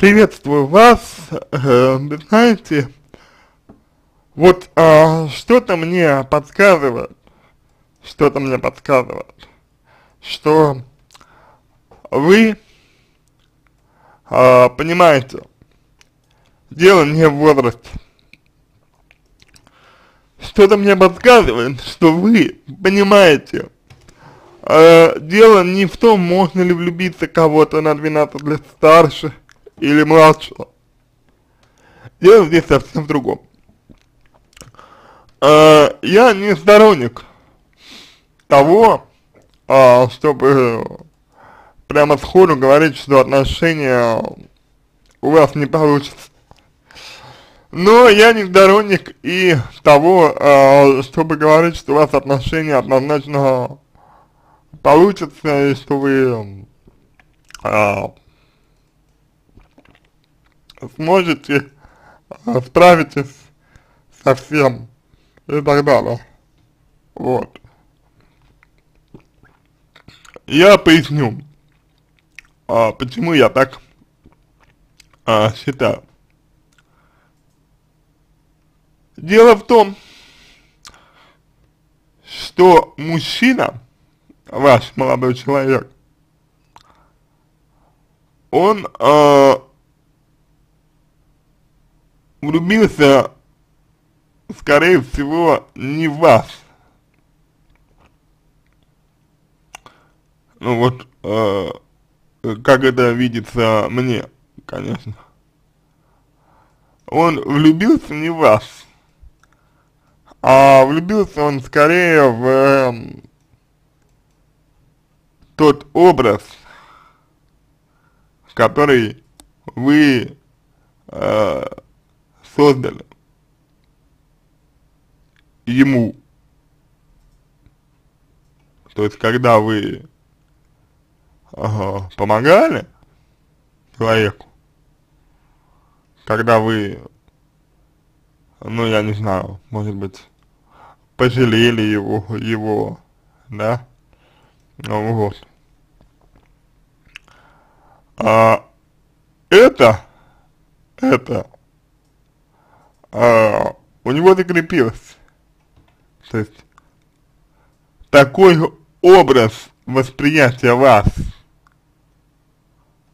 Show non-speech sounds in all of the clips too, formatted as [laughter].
Приветствую вас, э, вы знаете, вот э, что-то мне подсказывает, что-то мне подсказывает, что вы э, понимаете, дело не в возрасте. Что-то мне подсказывает, что вы понимаете, э, дело не в том, можно ли влюбиться кого-то на 12 лет старше, или младшего. Дело здесь совсем в другом. Э, я не сторонник того, э, чтобы прямо сходу говорить, что отношения у вас не получится. Но я не сторонник и того, э, чтобы говорить, что у вас отношения однозначно получатся, и что вы э, сможете, э, справитесь со всем и так далее. Вот. Я поясню, а, почему я так а, считаю. Дело в том, что мужчина, ваш молодой человек, он э, влюбился, скорее всего, не в вас. Ну вот, э, как это видится мне, конечно. Он влюбился не в вас, а влюбился он скорее в э, тот образ, который вы э, создали ему. То есть, когда вы ага, помогали человеку, когда вы, ну, я не знаю, может быть, пожалели его, его, да, ну вот. А это, это а, у него закрепилось. То есть, такой образ восприятия вас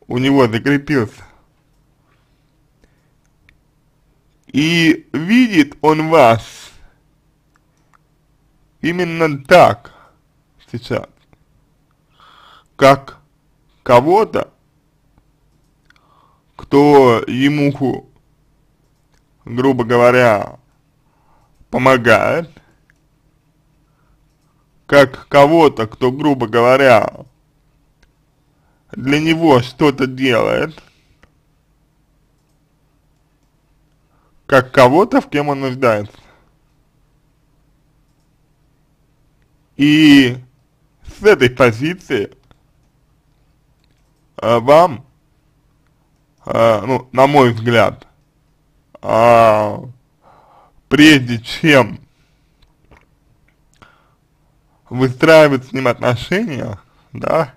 у него закрепился. И видит он вас именно так сейчас, как кого-то, кто ему грубо говоря, помогает, как кого-то, кто, грубо говоря, для него что-то делает, как кого-то, в кем он нуждается. И с этой позиции э, вам, э, ну, на мой взгляд, а, прежде чем выстраивать с ним отношения, да,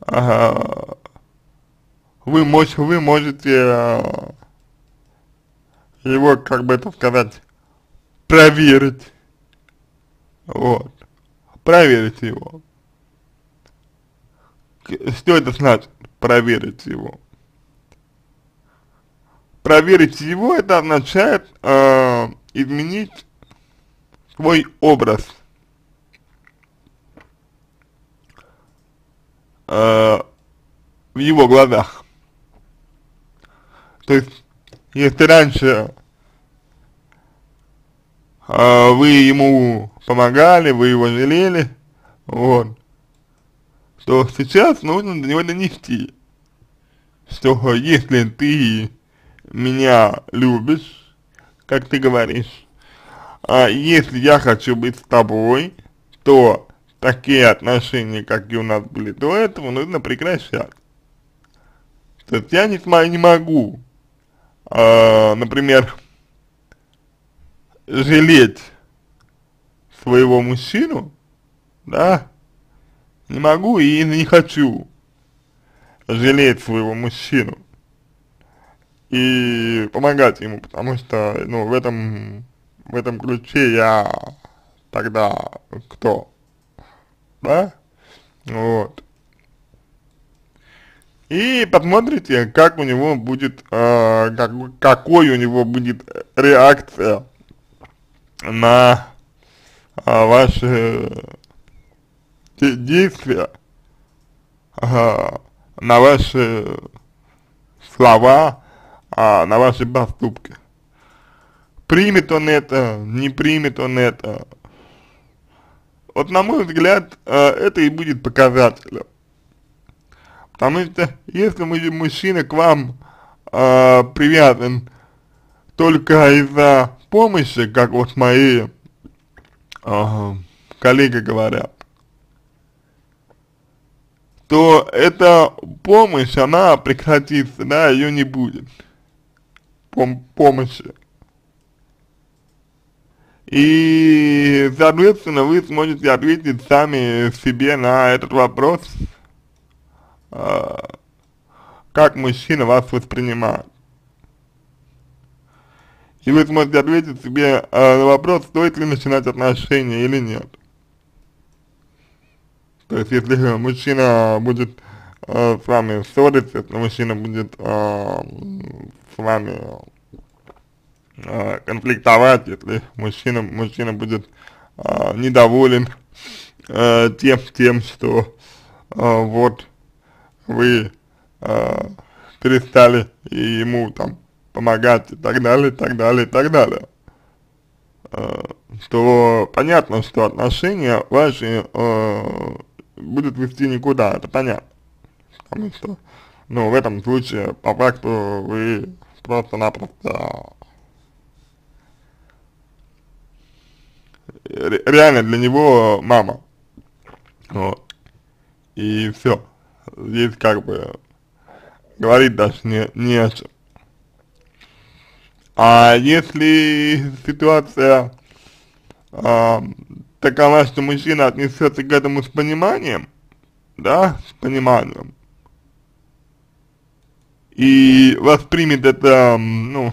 а, вы, мож, вы можете а, его, как бы это сказать, проверить, вот, проверить его. Что это значит, проверить его? Проверить его, это означает э, изменить свой образ. Э, в его глазах. То есть, если раньше э, вы ему помогали, вы его жалели, вот, то сейчас нужно до него донести, что если ты меня любишь, как ты говоришь, а если я хочу быть с тобой, то такие отношения, какие у нас были до этого, нужно прекращать. То есть я не, не могу, э, например, жалеть своего мужчину, да, не могу и не хочу. жалеть своего мужчину и помогать ему, потому что, ну, в этом, в этом ключе я тогда кто, да, вот. И посмотрите, как у него будет, э, как, какой у него будет реакция на э, ваши действия, э, на ваши слова, э, на ваши поступки. Примет он это, не примет он это. Вот на мой взгляд, э, это и будет показателем. Потому что если мужчина к вам э, привязан только из-за помощи, как вот мои э, коллеги говорят, то эта помощь, она прекратится, да, ее не будет, Пом помощи. И, соответственно, вы сможете ответить сами себе на этот вопрос, а, как мужчина вас воспринимает. И вы сможете ответить себе э, на вопрос, стоит ли начинать отношения или нет. То есть, если мужчина будет э, с вами ссориться, если мужчина будет э, с вами э, конфликтовать, если мужчина, мужчина будет э, недоволен э, тем, тем, что э, вот вы э, перестали ему там помогать и так далее, и так далее, и так далее, э, то понятно, что отношения ваши э, будут вести никуда, это понятно. Потому что, ну, в этом случае, по факту, вы просто-напросто реально для него мама. Вот. И все здесь как бы говорить даже не, не о чем. А если ситуация а, такова, что мужчина отнесется к этому с пониманием, да, с пониманием, и воспримет это, ну,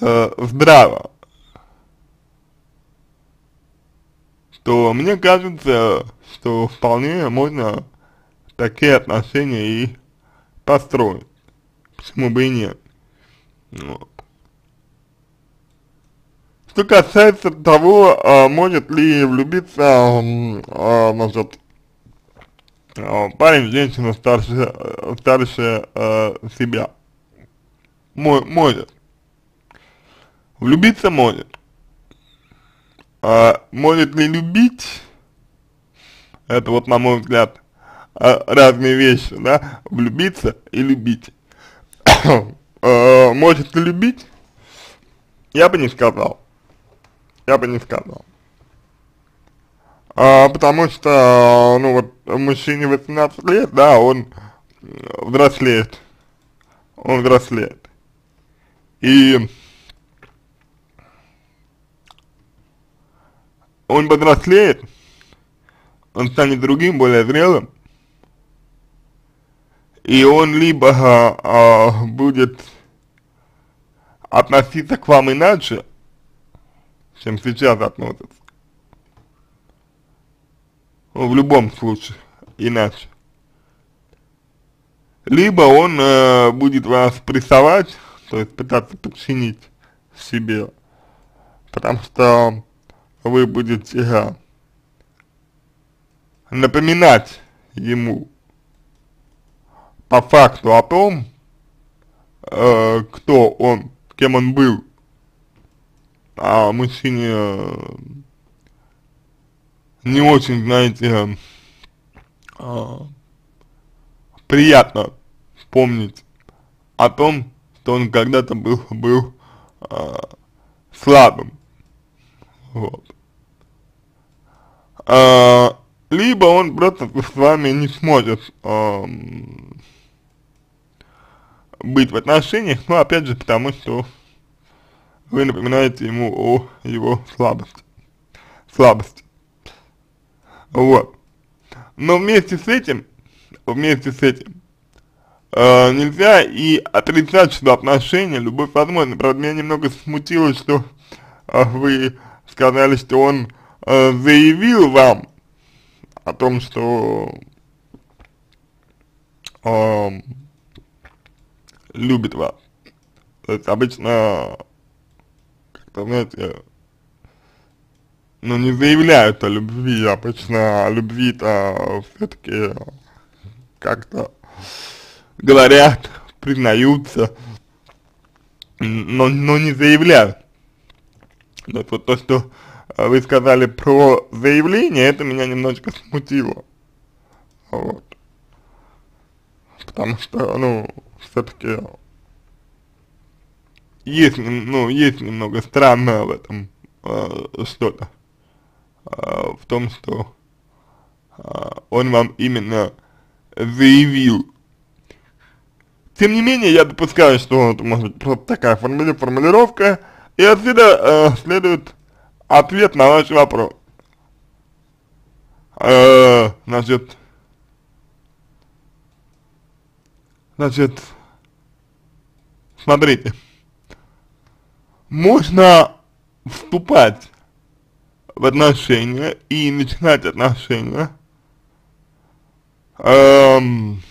э, здраво, то мне кажется, что вполне можно такие отношения и построить. Почему бы и нет. Вот. Что касается того, а, может ли влюбиться, а, значит, парень, женщина старше, старше а, себя. Мо может. Влюбиться может. А, может ли любить, это вот, на мой взгляд, а, разные вещи, да, влюбиться и любить. [coughs] а, может ли любить? Я бы не сказал. Я бы не сказал. А, потому что, ну вот, мужчине 18 лет, да, он взрослеет. Он взрослеет. И он повзрослеет, он станет другим, более зрелым, и он либо а, а, будет относиться к вам иначе, чем сейчас относится. В любом случае, иначе. Либо он э, будет вас прессовать, то есть пытаться подчинить себе, потому что вы будете э, напоминать ему по факту о том, э, кто он, кем он был, а мужчине э, не очень, знаете, э, приятно помнить о том, что он когда-то был, был э, слабым. Вот. А, либо он просто с вами не сможет э, быть в отношениях, но опять же потому, что вы напоминаете ему о его слабости. Слабости. Вот. Но вместе с этим вместе с этим. Э, нельзя и отрицать, что отношения, любовь возможна. Правда, меня немного смутило, что э, вы сказали, что он э, заявил вам о том, что э, любит вас. То есть обычно, как-то, знаете, ну, не заявляют о любви, обычно о любви-то все-таки как-то говорят, признаются, но, но не заявляют. Вот, вот то, что вы сказали про заявление, это меня немножечко смутило. Вот. Потому что, ну, все-таки есть, ну, есть немного странное в этом э, что-то. Э, в том, что э, он вам именно заявил. Тем не менее, я допускаю, что это может быть просто такая формули формулировка, и отсюда э, следует ответ на ваш вопрос. Э, значит, значит, смотрите, можно вступать в отношения и начинать отношения. Эм,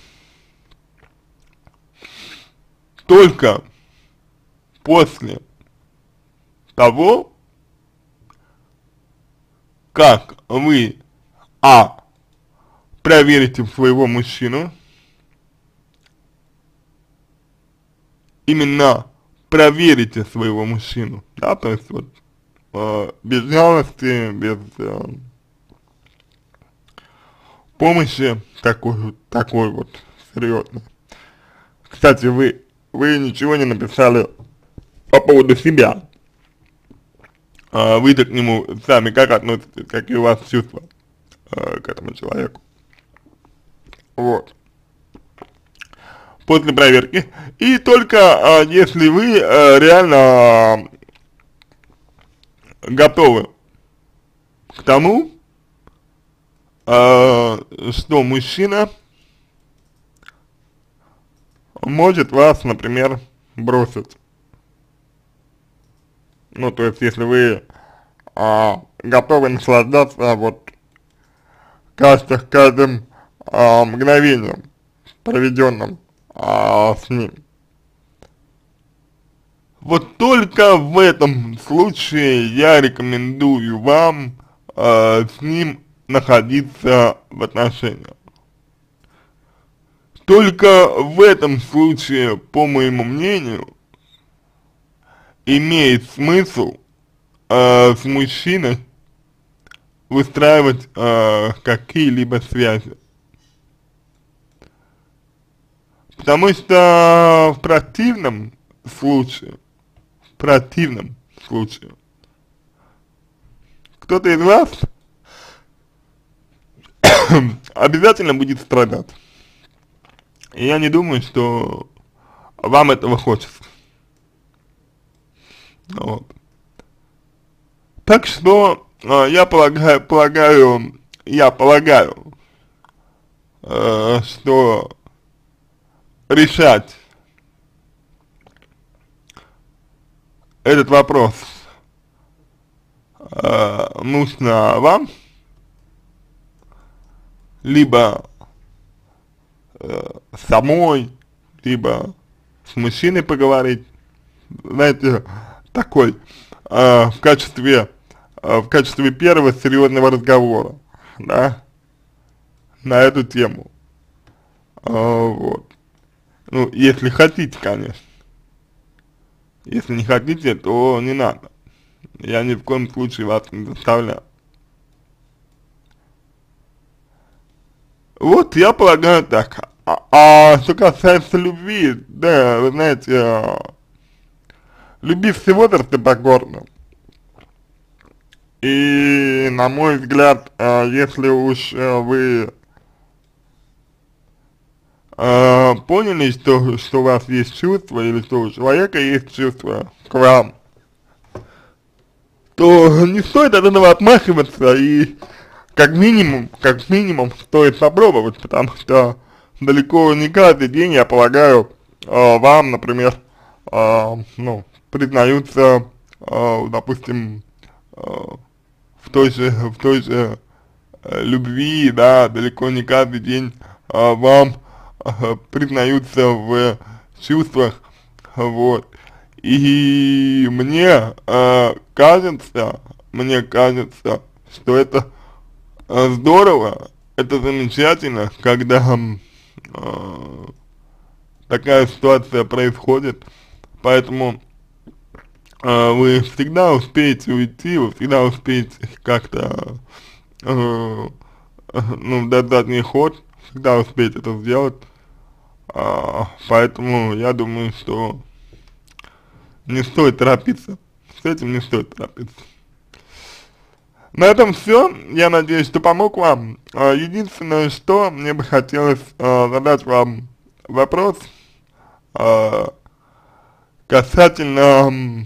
только после того, как вы, а, проверите своего мужчину, именно проверите своего мужчину, да, то есть вот э, без жалости, без э, помощи такой, такой вот серьезной. Кстати, вы, вы ничего не написали по поводу себя. А вы к нему сами как относитесь, какие у вас чувства э, к этому человеку. Вот. После проверки. И только э, если вы э, реально готовы к тому, э, что мужчина может вас, например, бросить. Ну, то есть, если вы а, готовы наслаждаться вот каждым, каждым а, мгновением, проведенным а, с ним. Вот только в этом случае я рекомендую вам э, с ним находиться в отношениях. Только в этом случае, по моему мнению, имеет смысл э, с мужчиной выстраивать э, какие-либо связи. Потому что в противном случае противном случае. Кто-то из вас [coughs] обязательно будет страдать. И я не думаю, что вам этого хочется. Вот. Так что э, я полагаю, полагаю, я полагаю, э, что решать этот вопрос э, нужно вам, либо э, самой, либо с мужчиной поговорить, знаете, такой, э, в качестве, э, в качестве первого серьезного разговора, да, на эту тему, э, вот, ну, если хотите, конечно. Если не хотите, то не надо. Я ни в коем случае вас не заставляю. Вот я полагаю так. А, а что касается любви, да, вы знаете, а, любви все возрасты покорны. И на мой взгляд, а, если уж а, вы э, поняли, что, что у вас есть чувства, или что у человека есть чувства к вам, то не стоит от этого отмахиваться и как минимум, как минимум стоит попробовать, потому что далеко не каждый день, я полагаю, э, вам, например, э, ну, признаются, допустим, в той же, в той же э, любви, да, далеко не каждый день вам э, признаются в чувствах, вот. И мне э, кажется, мне кажется, что это э, здорово, это замечательно, когда э, такая ситуация происходит, поэтому э, вы всегда успеете уйти, вы всегда успеете как-то, э, ну, дать задний ход, всегда успеете это сделать, э, поэтому я думаю, что не стоит торопиться, с этим не стоит торопиться. На этом все. Я надеюсь, что помог вам. А, единственное, что мне бы хотелось а, задать вам вопрос а, касательно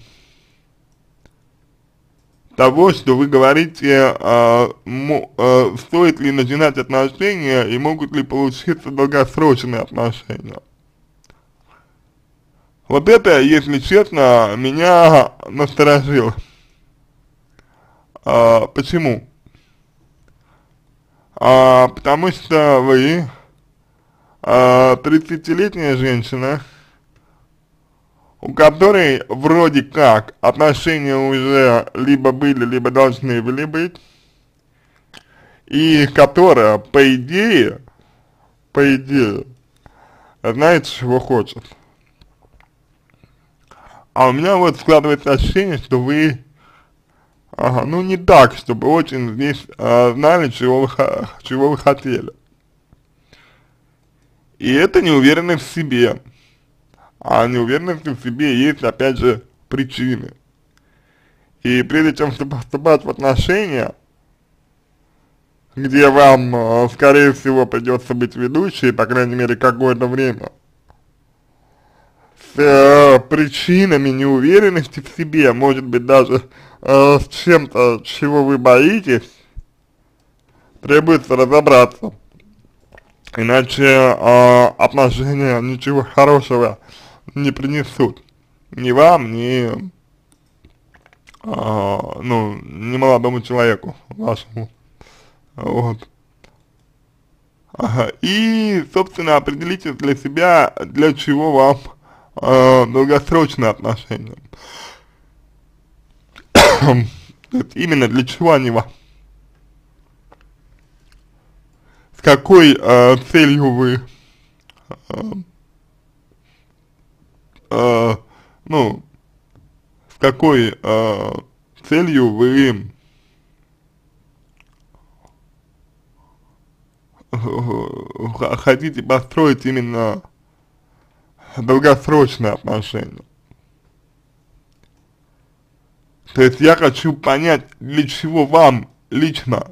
того, что вы говорите, а, а, стоит ли начинать отношения и могут ли получиться долгосрочные отношения. Вот это, если честно, меня насторожило. А, почему? А, потому что вы а, 30-летняя женщина, у которой вроде как отношения уже либо были, либо должны были быть, и которая, по идее, по идее, знаете, чего хочет. А у меня вот складывается ощущение, что вы Ага, ну не так, чтобы очень здесь а, знали, чего вы, чего вы хотели. И это неуверенность в себе. А неуверенность в себе есть, опять же, причины. И прежде чем вступать в отношения, где вам, а, скорее всего, придется быть ведущей, по крайней мере, какое-то время, с э, причинами неуверенности в себе, может быть, даже э, с чем-то, чего вы боитесь, требуется разобраться. Иначе э, отношения ничего хорошего не принесут. Ни вам, ни, э, ну, ни молодому человеку вашему. Вот. И, собственно, определите для себя, для чего вам э, долгосрочные отношения. [coughs] Именно для чего они вам? С какой э, целью вы, э, э, ну, с какой э, целью вы хотите построить именно долгосрочные отношения. То есть я хочу понять, для чего вам лично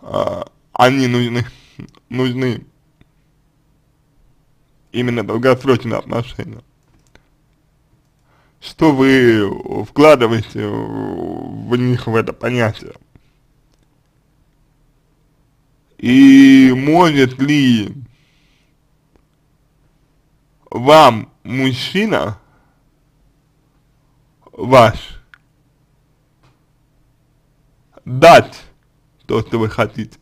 а, они нужны, нужны именно долгосрочные отношения. Что вы вкладываете в них, в это понятие? И может ли вам мужчина ваш дать то, что вы хотите.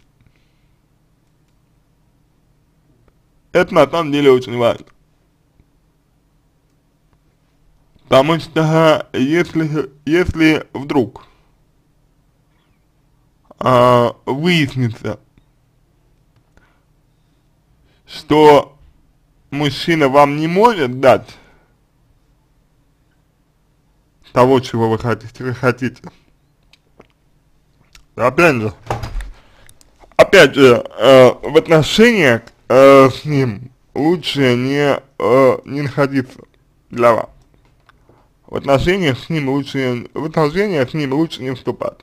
Это на самом деле очень важно. Потому что если, если вдруг а, выяснится, что мужчина вам не может дать того, чего вы хотите, хотите. Опять же, опять же, э, в отношениях э, с ним лучше не, э, не находиться для вас. В отношениях с ним лучше, в отношениях с ним лучше не вступать.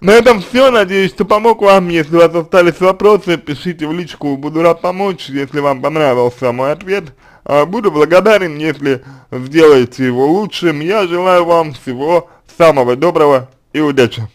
На этом все, надеюсь, что помог вам, если у вас остались вопросы, пишите в личку, буду рад помочь, если вам понравился мой ответ, а, буду благодарен, если сделаете его лучшим, я желаю вам всего самого доброго и удачи.